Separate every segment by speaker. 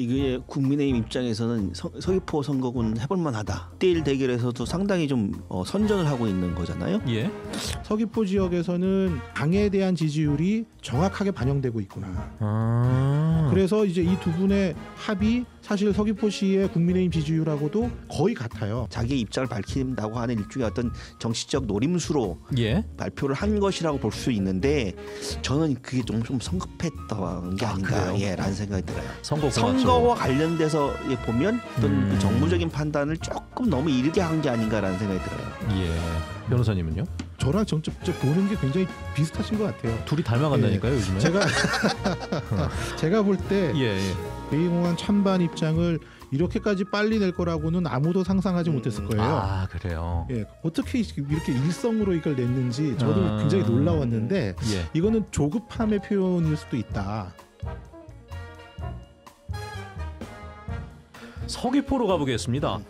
Speaker 1: 이게 국민의힘 입장에서는 서, 서귀포 선거군 해볼만하다. 1대1 대결에서도 상당히 좀 어, 선전을 하고 있는 거잖아요.
Speaker 2: 예.
Speaker 3: 서귀포 지역에서는 당에 대한 지지율이 정확하게 반영되고 있구나.
Speaker 2: 아.
Speaker 3: 그래서 이제 이 두 분의 합이 사실 서귀포시의 국민의힘 지지율하고도 거의 같아요.
Speaker 1: 자기의 입장을 밝힌다고 하는 일종의 어떤 정치적 노림수로
Speaker 2: 예.
Speaker 1: 발표를 한 것이라고 볼 수 있는데 저는 그게 좀, 좀 성급했던 게
Speaker 2: 아,
Speaker 1: 아닌가
Speaker 2: 그래요?
Speaker 1: 예라는 생각이 들어요.
Speaker 2: 선거
Speaker 1: 선거와 관련돼서 예, 보면 어떤
Speaker 2: 음.
Speaker 1: 그 정무적인 판단을 조금 너무 이르게 한 게 아닌가라는 생각이 들어요.
Speaker 2: 예. 변호사님은요?
Speaker 3: 저랑 정적 보는 게 굉장히 비슷하신 것 같아요.
Speaker 2: 둘이 닮아간다니까요, 요즘에.
Speaker 3: 제가 제가 볼때
Speaker 2: 예, 예.
Speaker 3: 제2공항 찬반 입장을 이렇게까지 빨리 낼 거라고는 아무도 상상하지
Speaker 1: 음,
Speaker 3: 못했을 거예요.
Speaker 2: 아, 그래요.
Speaker 3: 예, 어떻게 이렇게 일성으로 이걸 냈는지 저도
Speaker 2: 아.
Speaker 3: 굉장히 놀라웠는데
Speaker 2: 예.
Speaker 3: 이거는 조급함의 표현일 수도 있다.
Speaker 2: 서귀포로 가보겠습니다.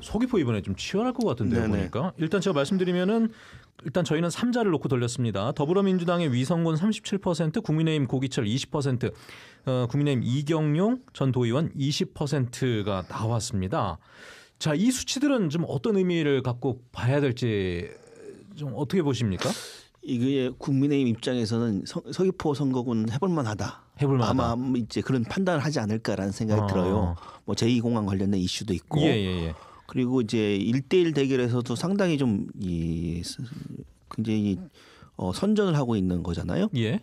Speaker 2: 서귀포 이번에 좀 치열할 것 같은데요,
Speaker 1: 네네.
Speaker 2: 보니까. 일단 제가 말씀드리면은 일단 저희는 3자를 놓고 돌렸습니다. 더불어민주당의 위성곤 37%, 국민의힘 고기철 20%, 어, 국민의힘 이경용 전 도의원 20%가 나왔습니다. 자, 이 수치들은 좀 어떤 의미를 갖고 봐야 될지 좀 어떻게 보십니까?
Speaker 1: 이게 국민의힘 입장에서는 서, 서귀포 선거군 해볼만하다.
Speaker 2: 해볼 만하다.
Speaker 1: 아마 이제 그런 판단을 하지 않을까라는 생각이
Speaker 2: 어.
Speaker 1: 들어요. 뭐 제2공항 관련된 이슈도 있고
Speaker 2: 예, 예, 예.
Speaker 1: 그리고 이제 1대1 대결에서도 상당히 좀 이 굉장히 어, 선전을 하고 있는 거잖아요.
Speaker 2: 예.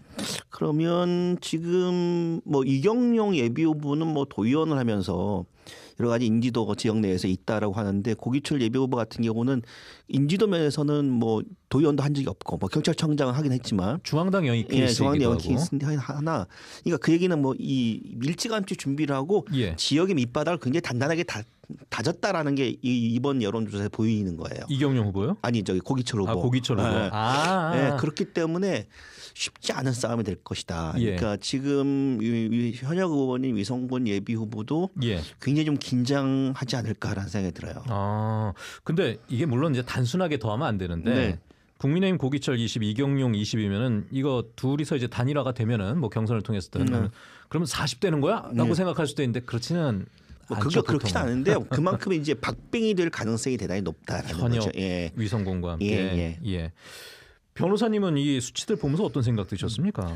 Speaker 1: 그러면 지금 뭐 이경용 예비 후보는 뭐 도의원을 하면서 여러 가지 인지도가 지역 내에서 있다라고 하는데 고기철 예비 후보 같은 경우는 인지도 면에서는 뭐 도의원도 한 적이 없고 뭐 경찰청장은 하긴 했지만
Speaker 2: 중앙당 영입
Speaker 1: 예,
Speaker 2: 케이스이기도
Speaker 1: 중앙 영역
Speaker 2: 하고.
Speaker 1: 케이스인데 하나 그러니까 그 얘기는 뭐이 일찌감치 준비를 하고
Speaker 2: 예.
Speaker 1: 지역의 밑바닥을 굉장히 단단하게 다, 다졌다라는 게 이, 이번 여론조사에 보이는 거예요.
Speaker 2: 이경용 후보요?
Speaker 1: 아니 저기 고기철 후보.
Speaker 2: 아, 고기철 후보.
Speaker 1: 예.
Speaker 2: 아.
Speaker 1: 예, 그렇기 때문에 쉽지 않은 싸움이 될 것이다.
Speaker 2: 예.
Speaker 1: 그러니까 지금 현역 의원인 위성곤 예비 후보도
Speaker 2: 예.
Speaker 1: 굉장히 좀 긴장하지 않을까라는 생각이 들어요.
Speaker 2: 아, 근데 이게 물론 이제 단순하게 더하면 안 되는데
Speaker 1: 네.
Speaker 2: 국민의힘 고기철 20, 이경용 20이면은 이거 둘이서 이제 단일화가 되면은 뭐 경선을 통해서든
Speaker 1: 네.
Speaker 2: 그러면 40 되는 거야?라고
Speaker 1: 네.
Speaker 2: 생각할 수도 있는데 그렇지는
Speaker 1: 뭐 그게 그렇진. 않은데 그만큼 이제 박빙이 될 가능성이 대단히 높다라는
Speaker 2: 현역
Speaker 1: 거죠. 예.
Speaker 2: 위성공과 함께
Speaker 1: 예,
Speaker 2: 예. 변호사님은 이 수치들 보면서 어떤 생각 드셨습니까?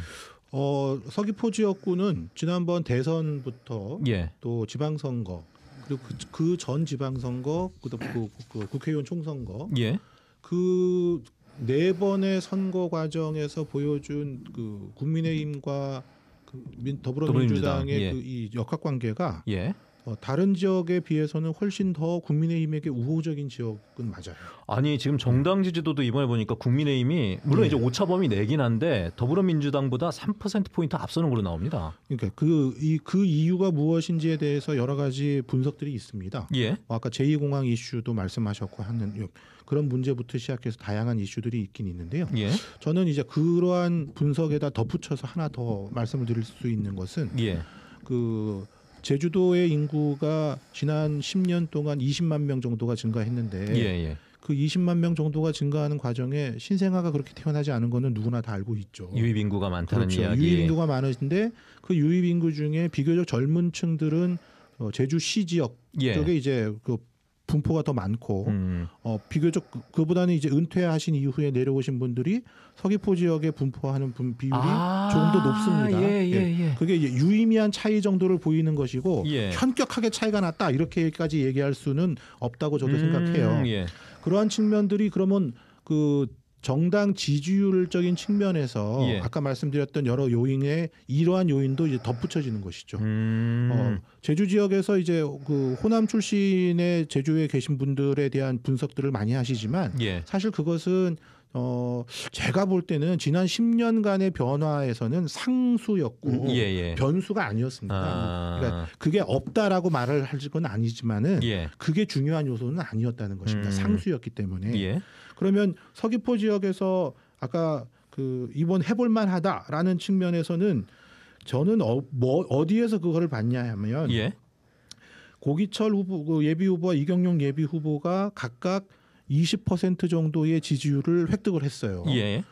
Speaker 3: 어, 서귀포 지역구는 지난번 대선부터
Speaker 2: 예.
Speaker 3: 또 지방선거 그리고 그전 지방선거 그다음 그, 그 국회의원 총선거
Speaker 2: 예.
Speaker 3: 그네 번의 선거 과정에서 보여준 그 국민의힘과 그 민-
Speaker 2: 더불어민주당,
Speaker 3: 더불어민주당의
Speaker 2: 예.
Speaker 3: 그이 역학 관계가
Speaker 2: 예.
Speaker 3: 어, 다른 지역에 비해서는 훨씬 더 국민의힘에게 우호적인 지역은 맞아요.
Speaker 2: 아니 지금 정당 지지도도 이번에 보니까 국민의힘이 물론
Speaker 3: 네.
Speaker 2: 이제 오차범위 내긴 한데 더불어민주당보다 3% 포인트 앞서는 걸로 나옵니다.
Speaker 3: 그러니까 그이그 이유가 무엇인지에 대해서 여러 가지 분석들이 있습니다.
Speaker 2: 예.
Speaker 3: 뭐 아까 제2공항 이슈도 말씀하셨고 하는 요- 그런 문제부터 시작해서 다양한 이슈들이 있긴 있는데요.
Speaker 2: 예.
Speaker 3: 저는 이제 그러한 분석에다 덧붙여서 하나 더 말씀을 드릴 수 있는 것은
Speaker 2: 예.
Speaker 3: 그 제주도의 인구가 지난 10년 동안 20만 명 정도가 증가했는데
Speaker 2: 예. 예.
Speaker 3: 그 20만 명 정도가 증가하는 과정에 신생아가 그렇게 태어나지 않은 거는 누구나 다 알고 있죠.
Speaker 2: 유입 인구가 많다는
Speaker 3: 그렇죠.
Speaker 2: 이야기.
Speaker 3: 유입 인구가 많으신데 그 유입 인구 중에 비교적 젊은 층들은 어, 제주시 지역
Speaker 2: 예.
Speaker 3: 쪽에 이제 그 분포가 더 많고
Speaker 2: 음.
Speaker 3: 어, 비교적 그- 그보다는 이제 은퇴하신 이후에 내려오신 분들이 서귀포 지역에 분포하는 분 비율이
Speaker 2: 아,
Speaker 3: 조금 더 높습니다.
Speaker 2: 예, 예, 예.
Speaker 3: 그게 이제 유의미한 차이 정도를 보이는 것이고
Speaker 2: 예.
Speaker 3: 현격하게 차이가 났다 이렇게까지 얘기할 수는 없다고 저도
Speaker 2: 음,
Speaker 3: 생각해요.
Speaker 2: 예.
Speaker 3: 그러한 측면들이 그러면 그 정당 지지율적인 측면에서
Speaker 2: 예.
Speaker 3: 아까 말씀드렸던 여러 요인에 이러한 요인도 이제 덧붙여지는 것이죠.
Speaker 2: 음.
Speaker 3: 어, 제주 지역에서 이제 그 호남 출신의 제주에 계신 분들에 대한 분석들을 많이 하시지만
Speaker 2: 예.
Speaker 3: 사실 그것은 어 제가 볼 때는 지난 10년간의 변화에서는 상수였고
Speaker 1: 음,
Speaker 2: 예, 예.
Speaker 3: 변수가 아니었습니다.
Speaker 2: 아.
Speaker 3: 그러니까 그게 없다라고 말을 할 건 아니지만은
Speaker 2: 예.
Speaker 3: 그게 중요한 요소는 아니었다는 것입니다.
Speaker 2: 음.
Speaker 3: 상수였기 때문에.
Speaker 2: 예.
Speaker 3: 그러면 서귀포 지역에서 아까 그 이번 해볼만하다라는 측면에서는 저는 어, 뭐 어디에서 그거를 봤냐 하면
Speaker 2: 예.
Speaker 3: 고기철 후보 그 예비 후보와 이경용 예비 후보가 각각 20% 정도의 지지율을 획득을 했어요.
Speaker 2: 예.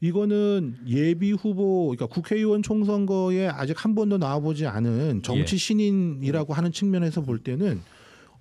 Speaker 3: 이거는 예비 후보 그러니까 국회의원 총선거에 아직 한 번도 나와보지 않은 정치
Speaker 2: 예.
Speaker 3: 신인이라고 하는 측면에서 볼 때는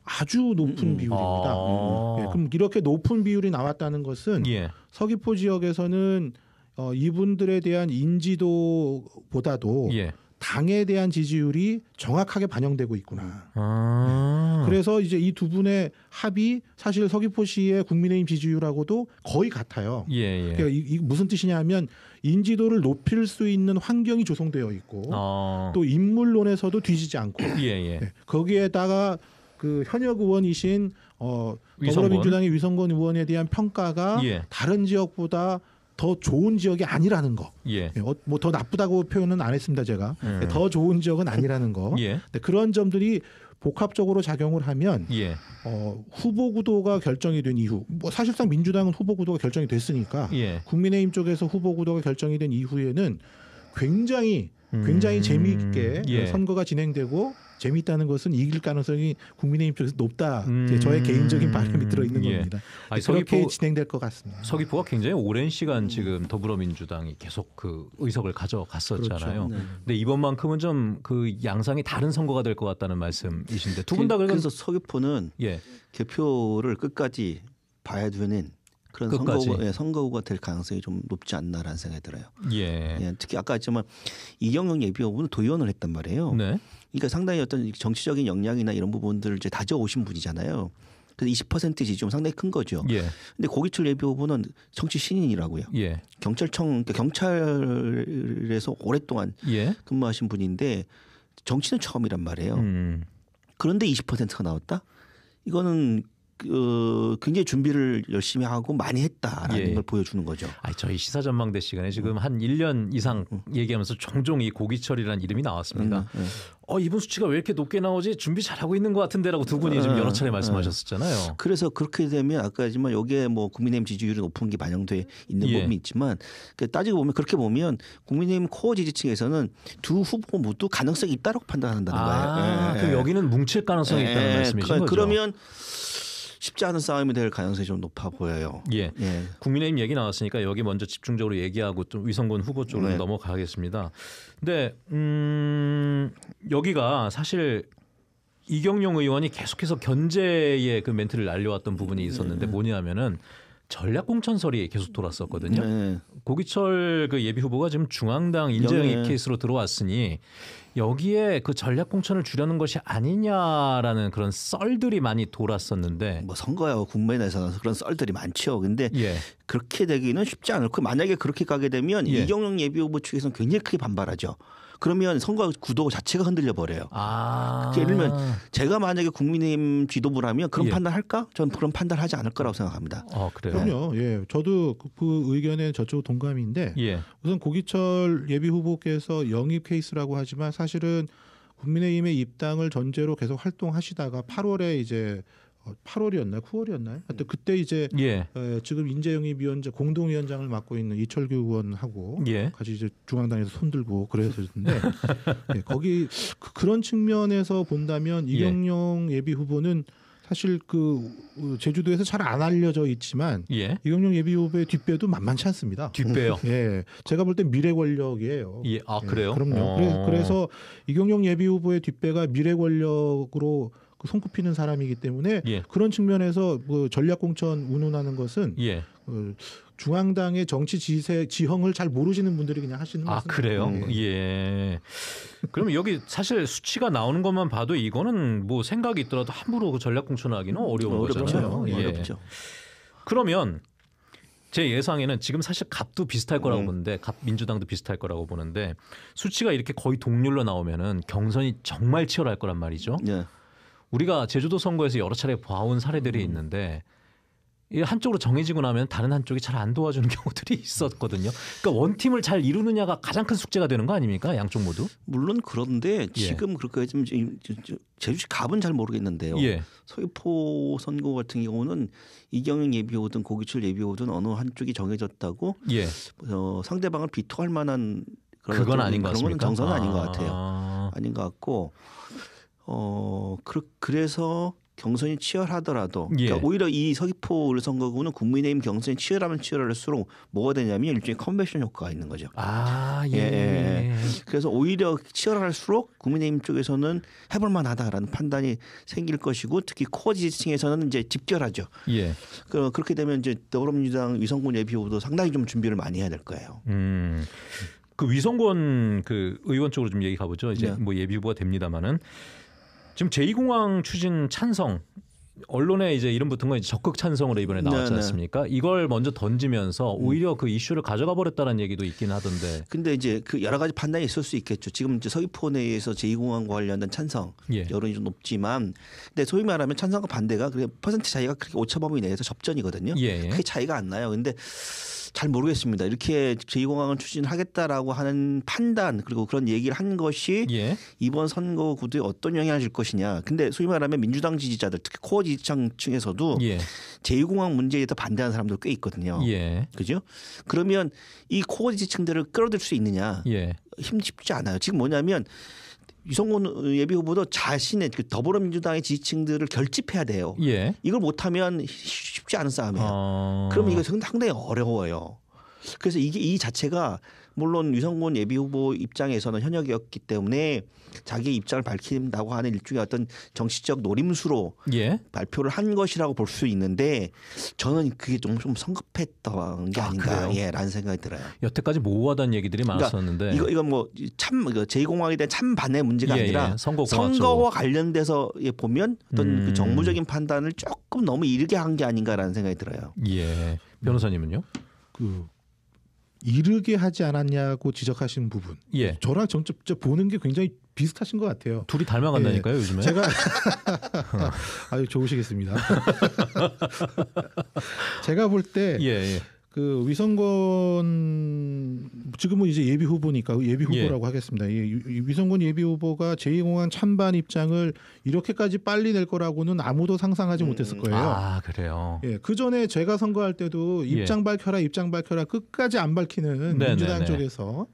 Speaker 3: 아주 높은
Speaker 1: 음, 음.
Speaker 3: 비율입니다.
Speaker 2: 아.
Speaker 3: 예, 그럼 이렇게 높은 비율이 나왔다는 것은
Speaker 2: 예.
Speaker 3: 서귀포 지역에서는 어, 이분들에 대한 인지도보다도
Speaker 2: 예.
Speaker 3: 당에 대한 지지율이 정확하게 반영되고 있구나.
Speaker 2: 아.
Speaker 3: 그래서 이제 이 두 분의 합이 사실 서귀포시의 국민의힘 지지율하고도 거의 같아요.
Speaker 2: 예, 예.
Speaker 3: 그러니까 이, 이 무슨 뜻이냐면 인지도를 높일 수 있는 환경이 조성되어 있고
Speaker 2: 어.
Speaker 3: 또 인물론에서도 뒤지지 않고
Speaker 2: 예, 예.
Speaker 3: 네. 거기에다가 그 현역 의원이신 어. 더불어민주당의 위성권 의원에 대한 평가가
Speaker 2: 예.
Speaker 3: 다른 지역보다 더 좋은 지역이 아니라는 거.
Speaker 2: 예.
Speaker 3: 뭐더 나쁘다고 표현은 안 했습니다 제가.
Speaker 2: 음.
Speaker 3: 더 좋은 지역은 아니라는 거.
Speaker 2: 예.
Speaker 3: 네, 그런 점들이 복합적으로 작용을 하면
Speaker 2: 예.
Speaker 3: 어, 후보 구도가 결정이 된 이후, 뭐 사실상 민주당은 후보 구도가 결정이 됐으니까
Speaker 2: 예.
Speaker 3: 국민의힘 쪽에서 후보 구도가 결정이 된 이후에는 굉장히 굉장히
Speaker 2: 음.
Speaker 3: 재미있게
Speaker 2: 예.
Speaker 3: 선거가 진행되고 재미있다는 것은 이길 가능성이 국민의힘 쪽에서 높다.
Speaker 2: 음.
Speaker 3: 저의 개인적인 바람이 들어 있는
Speaker 2: 예.
Speaker 3: 겁니다.
Speaker 2: 아니,
Speaker 3: 그렇게
Speaker 2: 서귀포
Speaker 3: 진행될 것 같습니다.
Speaker 2: 서귀포가 굉장히 오랜 시간 지금 더불어민주당이 계속 그 의석을 가져갔었잖아요.
Speaker 3: 그렇죠.
Speaker 1: 네.
Speaker 2: 근데 이번만큼은 좀 그 양상이 다른 선거가 될 것 같다는 말씀이신데 두 분 다
Speaker 1: 그래서
Speaker 2: 그래서
Speaker 1: 서귀포는
Speaker 2: 예.
Speaker 1: 개표를 끝까지 봐야 되는 그런
Speaker 2: 끝까지.
Speaker 1: 선거가, 예, 선거가 될 가능성이 좀 높지 않나라는 생각이 들어요.
Speaker 2: 예.
Speaker 1: 예, 특히 아까 했지만 이경영 예비후보는 도의원을 했단 말이에요.
Speaker 2: 네.
Speaker 1: 그러니까 상당히 어떤 정치적인 역량이나 이런 부분들을 이제 다져오신 분이잖아요. 그래서 20% 지지율 상당히 큰 거죠.
Speaker 2: 예.
Speaker 1: 근데 고기철 예비 후보는 정치 신인이라고요.
Speaker 2: 예.
Speaker 1: 경찰청 그러니까 경찰에서 오랫동안
Speaker 2: 예.
Speaker 1: 근무하신 분인데 정치는 처음이란 말이에요.
Speaker 2: 음.
Speaker 1: 그런데 20%가 나왔다? 이거는 그 굉장히 준비를 열심히 하고 많이 했다라는
Speaker 2: 예.
Speaker 1: 걸 보여주는 거죠.
Speaker 2: 아니 저희 시사 전망대 시간에 지금 한 1년 이상 얘기하면서 종종 이 고기철이라는 이름이 나왔습니다.
Speaker 1: 음, 음.
Speaker 2: 어 이분 수치가 왜 이렇게 높게 나오지? 준비 잘하고 있는 것 같은데라고 두 분이 지금 여러 차례 말씀하셨었잖아요.
Speaker 1: 그래서 그렇게 되면 아까지만 여기에 뭐 국민의힘 지지율이 높은 게 반영돼 있는
Speaker 2: 예.
Speaker 1: 부분이 있지만 그 따지고 보면 그렇게 보면 국민의힘 코어 지지층에서는 두 후보 모두 가능성이 있다고 판단한다는
Speaker 2: 아,
Speaker 1: 거예요. 예.
Speaker 2: 그럼 여기는 뭉칠 가능성이 있다는
Speaker 1: 예,
Speaker 2: 말씀이신
Speaker 1: 그-
Speaker 2: 거죠?
Speaker 1: 그러면 쉽지 않은 싸움이 될 가능성이 좀 높아 보여요.
Speaker 2: 예.
Speaker 1: 예.
Speaker 2: 국민의힘 얘기 나왔으니까 여기 먼저 집중적으로 얘기하고 좀 위성군 후보 쪽으로
Speaker 1: 네.
Speaker 2: 넘어가겠습니다. 근데 음, 여기가 사실 이경용 의원이 계속해서 견제의 그 멘트를 날려왔던 부분이 있었는데 뭐냐면은 전략 공천설이 계속 돌았었거든요.
Speaker 1: 네.
Speaker 2: 고기철 그 예비 후보가 지금 중앙당 인재영입
Speaker 1: 네.
Speaker 2: 케이스로 들어왔으니 여기에 그 전략 공천을 주려는 것이 아니냐라는 그런 썰들이 많이 돌았었는데
Speaker 1: 뭐 선거야 국면에서는 그런 썰들이 많죠. 근데
Speaker 2: 예.
Speaker 1: 그렇게 되기는 쉽지 않고 만약에 그렇게 가게 되면
Speaker 2: 예.
Speaker 1: 이경영 예비 후보 측에서는 굉장히 크게 반발하죠. 그러면 선거 구도 자체가 흔들려 버려요.
Speaker 2: 아.
Speaker 1: 예를 들면 제가 만약에 국민의힘 지도부라면 그런
Speaker 2: 예.
Speaker 1: 판단할까? 저는 그런 판단하지 않을 거라고 생각합니다.
Speaker 2: 어 그래요.
Speaker 3: 그럼요. 예, 저도 그, 그 의견에 저쪽 동감인데
Speaker 2: 예.
Speaker 3: 우선 고기철 예비 후보께서 영입 케이스라고 하지만 사실은 국민의힘의 입당을 전제로 계속 활동하시다가 8월에 이제 어, 8월이었나요? 9월이었나요? 하여튼 그때 이제
Speaker 2: 예.
Speaker 3: 에, 지금 인재영입 위원장 공동 위원장을 맡고 있는 이철규 의원하고
Speaker 2: 예.
Speaker 3: 같이 이제 중앙당에서 손들고 그랬었는데 예, 거기 그, 런 측면에서 본다면
Speaker 2: 예.
Speaker 3: 이경영 예 비 후보는 사실 그 어, 제주도에서 잘 안 알려져 있지만
Speaker 2: 예.
Speaker 3: 이경영 예비 후보의 뒷배도 만만치 않습니다.
Speaker 2: 뒷배요.
Speaker 3: 예, 제가 볼땐 미래 권력이에요.
Speaker 2: 예. 아
Speaker 3: 예,
Speaker 2: 그래요?
Speaker 3: 그럼요.
Speaker 2: 어.
Speaker 3: 그래, 그래서 이경영 예비 후보의 뒷배가 미래 권력으로 그 손꼽히는 사람이기 때문에
Speaker 2: 예.
Speaker 3: 그런 측면에서 뭐 전략 공천 운운하는 것은
Speaker 2: 예.
Speaker 3: 어, 중앙당의 정치 지세 지형을 잘 모르시는 분들이 그냥 하시는
Speaker 2: 아. 그래요? 예. 그러면 여기 사실 수치가 나오는 것만 봐도 이거는 뭐 생각이 있더라도 함부로 그 전략 공천하기는 어려운 거잖아요.
Speaker 1: 어렵죠.
Speaker 2: 예.
Speaker 1: 어렵죠.
Speaker 2: 그러면 제 예상에는 지금 사실 값도 비슷할 거라고
Speaker 1: 음.
Speaker 2: 보는데 값 민주당도 비슷할 거라고 보는데 수치가 이렇게 거의 동률로 나오면은 경선이 정말 치열할 거란 말이죠.
Speaker 1: 예.
Speaker 2: 우리가 제주도 선거에서 여러 차례 봐온 사례들이
Speaker 1: 음.
Speaker 2: 있는데 이 한쪽으로 정해지고 나면 다른 한쪽이 잘 안 도와주는 경우들이 있었거든요. 그러니까 원팀을 잘 이루느냐가 가장 큰 숙제가 되는 거 아닙니까? 양쪽 모두.
Speaker 1: 물론 그런데
Speaker 2: 예.
Speaker 1: 지금 그렇게 좀 지금 제주시 갑은 잘 모르겠는데요.
Speaker 2: 예.
Speaker 1: 서귀포 선거 같은 경우는 이경영 예비후보든 고기철 예비후보든 어느 한쪽이 정해졌다고
Speaker 2: 예.
Speaker 1: 어, 상대방을 비토할 만한 그런
Speaker 2: 그건 아닌 것
Speaker 1: 그런 건
Speaker 2: 같습니까?
Speaker 1: 정서는 아닌 것
Speaker 2: 아.
Speaker 1: 같아요. 아닌 것 같고 어 그, 그래서 경선이 치열하더라도
Speaker 2: 예.
Speaker 1: 그러니까 오히려 이 서귀포 선거구는 국민의힘 경선이 치열하면 치열할수록 뭐가 되냐면 일종의 컨벤션 효과가 있는 거죠.
Speaker 2: 아, 예.
Speaker 1: 예, 예, 그래서 오히려 치열할수록 국민의힘 쪽에서는 해볼 만하다라는 판단이 생길 것이고 특히 코어 지지층에서는 이제 집결하죠.
Speaker 2: 예.
Speaker 1: 그- 그렇게 되면 이제 더불어민주당 위성군 예비 후보도 상당히 좀 준비를 많이 해야 될 거예요.
Speaker 2: 음. 그 위성권 그 의원 쪽으로 좀 얘기 가보죠. 이제
Speaker 1: 네.
Speaker 2: 뭐 예비 후보가 됩니다만은 지금 제2공항 추진 찬성 언론에 이제 이름 붙은 건 이제 적극 찬성으로 이번에 나왔지
Speaker 1: 네, 네.
Speaker 2: 않습니까? 이걸 먼저 던지면서 오히려 그 이슈를 가져가 버렸다는 얘기도 있긴 하던데.
Speaker 1: 근데 이제 그 여러 가지 판단이 있을 수 있겠죠. 지금 이제 서귀포 내에서 제2공항과 관련된 찬성
Speaker 2: 예.
Speaker 1: 여론이 좀 높지만, 근데 소위 말하면 찬성과 반대가 그게 퍼센트 차이가 그렇게 오차 범위 내에서 접전이거든요.
Speaker 2: 예.
Speaker 1: 크게 차이가 안 나요. 근데 잘 모르겠습니다. 이렇게 제2공항을 추진하겠다라고 하는 판단 그리고 그런 얘기를 한 것이
Speaker 2: 예.
Speaker 1: 이번 선거 구도에 어떤 영향을 줄 것이냐. 근데 소위 말하면 민주당 지지자들 특히 코어 지지층에서도
Speaker 2: 예.
Speaker 1: 제2공항 문제에 대해서 반대하는 사람들 꽤 있거든요.
Speaker 2: 예.
Speaker 1: 그죠? 그러면 이 코어 지지층들을 끌어들 수 있느냐?
Speaker 2: 예.
Speaker 1: 힘 쉽지 않아요. 지금 뭐냐면 유성군 예비 후보도 자신의 그 더불어민주당의 지지층들을 결집해야 돼요.
Speaker 2: 예.
Speaker 1: 이걸 못하면 쉽지 않은 싸움이에요.
Speaker 2: 어.
Speaker 1: 그러면 이거 상당히 어려워요. 그래서 이게 이 자체가 물론 유성군 예비 후보 입장에서는 현역이었기 때문에 자기 입장을 밝힌다고 하는 일종의 어떤 정치적 노림수로
Speaker 2: 예.
Speaker 1: 발표를 한 것이라고 볼 수 있는데 저는 그게 좀, 좀 성급했던 게
Speaker 2: 아,
Speaker 1: 아닌가
Speaker 2: 그래요?
Speaker 1: 예라는 생각이 들어요.
Speaker 2: 여태까지 모호하다는 얘기들이 많았었는데.
Speaker 1: 이거 이건 뭐참 제2공항에 대한 참 반의 문제가
Speaker 2: 예,
Speaker 1: 아니라
Speaker 2: 예. 선거
Speaker 1: 선거와 관련돼서 예, 보면 어떤
Speaker 2: 음.
Speaker 1: 그 정무적인 판단을 조금 너무 이르게 한 게 아닌가라는 생각이 들어요.
Speaker 2: 예. 변호사님은요?
Speaker 3: 그 이르게 하지 않았냐고 지적하시는 부분.
Speaker 2: 예.
Speaker 3: 저랑 정적 보는 게 굉장히 비슷하신 것 같아요.
Speaker 2: 둘이 닮아간다니까요, 요즘에.
Speaker 3: 제가 아유 좋으시겠습니다. 제가 볼때그
Speaker 2: 예, 예.
Speaker 3: 위성권 지금은 이제 예비 후보니까 예비
Speaker 2: 예.
Speaker 3: 후보라고 하겠습니다. 이이 위성권 예비 후보가 제2공항 찬반 입장을 이렇게까지 빨리 낼 거라고는 아무도 상상하지
Speaker 1: 음.
Speaker 3: 못했을 거예요.
Speaker 2: 아, 그래요.
Speaker 3: 예, 그 전에 제가 선거할 때도
Speaker 2: 예.
Speaker 3: 입장 밝혀라, 입장 밝혀라 끝까지 안 밝히는
Speaker 2: 네,
Speaker 3: 민주당
Speaker 2: 네, 네.
Speaker 3: 쪽에서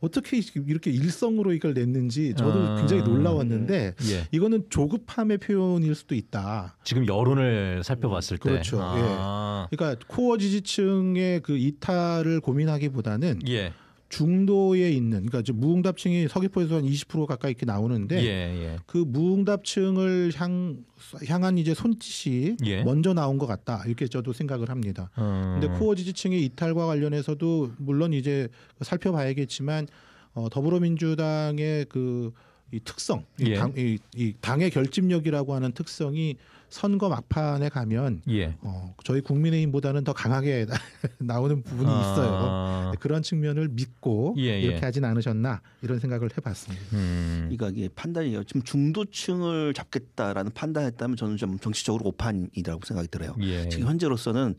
Speaker 3: 어떻게 이렇게 일성으로 이걸 냈는지 저도
Speaker 2: 음.
Speaker 3: 굉장히 놀라웠는데
Speaker 2: 예.
Speaker 3: 이거는 조급함의 표현일 수도 있다.
Speaker 2: 지금 여론을 살펴봤을 때.
Speaker 3: 그렇죠.
Speaker 2: 아.
Speaker 3: 그러니까 코어 지지층의 그 이탈을 고민하기보다는
Speaker 2: 예.
Speaker 3: 중도에 있는 그러니까 무응답층이 서귀포에서 한 20% 가까이 이렇게 나오는데
Speaker 2: 예, 예.
Speaker 3: 그 무응답층을 향 향한 이제 손짓이
Speaker 2: 예.
Speaker 3: 먼저 나온 것 같다 이렇게 저도 생각을 합니다.
Speaker 2: 음.
Speaker 3: 근데 코어 지지층의 이탈과 관련해서도 물론 이제 살펴봐야겠지만 어, 더불어민주당의 그 이 특성, 이,
Speaker 2: 예.
Speaker 3: 당, 이, 이 당의 결집력이라고 하는 특성이 선거 막판에 가면
Speaker 2: 예.
Speaker 3: 어, 저희 국민의힘보다는 더 강하게 나오는 부분이 있어요.
Speaker 2: 아.
Speaker 3: 그런 측면을 믿고
Speaker 2: 예, 예.
Speaker 3: 이렇게 하진 않으셨나 이런 생각을 해봤습니다.
Speaker 2: 음.
Speaker 1: 그러니까 이게 판단이에요. 지금 중도층을 잡겠다라는 판단했다면 저는 좀 정치적으로 오판이라고 생각이 들어요.
Speaker 2: 예.
Speaker 1: 지금 현재로서는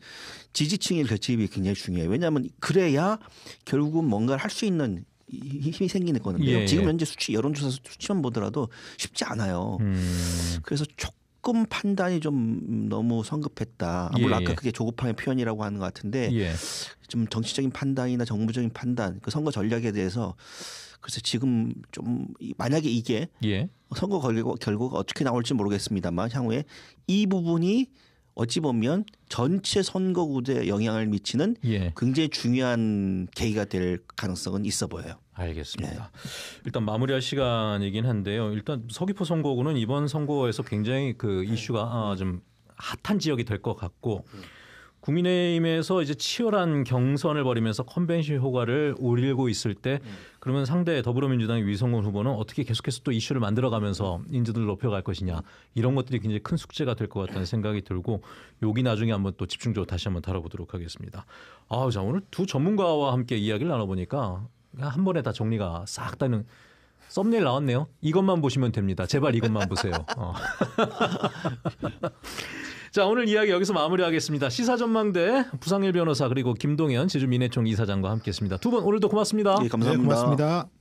Speaker 1: 지지층의 결집이 굉장히 중요해요. 왜냐하면 그래야 결국은 뭔가를 할 수 있는 이- 힘이 생기는 거는데요.
Speaker 2: 예, 예.
Speaker 1: 지금 현재 수치 여론조사 수치만 보더라도 쉽지 않아요.
Speaker 2: 음.
Speaker 1: 그래서 조금 판단이 좀 너무 성급했다.
Speaker 2: 예,
Speaker 1: 물론
Speaker 2: 예.
Speaker 1: 아까 그게 조급함의 표현이라고 하는 것 같은데
Speaker 2: 예.
Speaker 1: 좀 정치적인 판단이나 정무적인 판단, 그 선거 전략에 대해서 그래서 지금 좀 이- 만약에 이게
Speaker 2: 예.
Speaker 1: 선거 결과, 결과가 어떻게 나올지 모르겠습니다만 향후에 이 부분이 어찌 보면 전체 선거 구도에 영향을 미치는
Speaker 2: 예.
Speaker 1: 굉장히 중요한 계기가 될 가능성은 있어 보여요.
Speaker 2: 알겠습니다. 일단 마무리할 시간이긴 한데요. 일단 서귀포 선거구는 이번 선거에서 굉장히 그 이슈가 아, 좀 핫한 지역이 될 것 같고 국민의힘에서 이제 치열한 경선을 벌이면서 컨벤션 효과를 우리고 있을 때 그러면 상대 더불어민주당의 위성군 후보는 어떻게 계속해서 또 이슈를 만들어가면서 인지도를 높여갈 것이냐 이런 것들이 굉장히 큰 숙제가 될 것 같다는 생각이 들고 여기 나중에 한번 또 집중적으로 다시 한번 다뤄보도록 하겠습니다. 아, 자 오늘 두 전문가와 함께 이야기를 나눠보니까 한 번에 다 정리가 싹 다는 썸네일 나왔네요. 이것만 보시면 됩니다. 제발 이것만 보세요. 어. 자 오늘 이야기 여기서 마무리하겠습니다. 시사전망대 부상일 변호사 그리고 김동현 제주민해총 이사장과 함께했습니다. 두 분 오늘도 고맙습니다.
Speaker 1: 예, 감사합니다.
Speaker 3: 네, 고맙습니다.